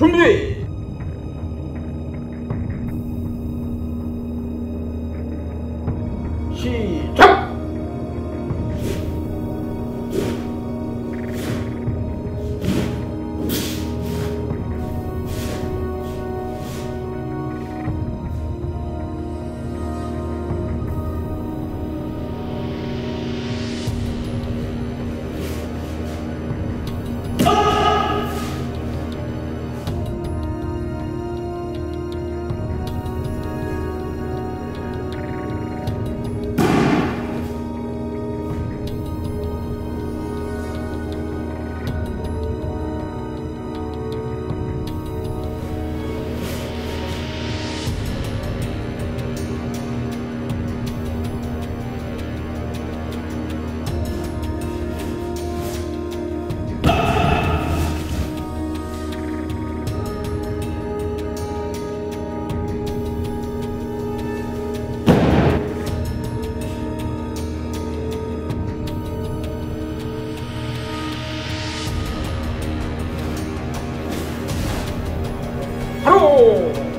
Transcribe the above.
준비! 시작! 바 로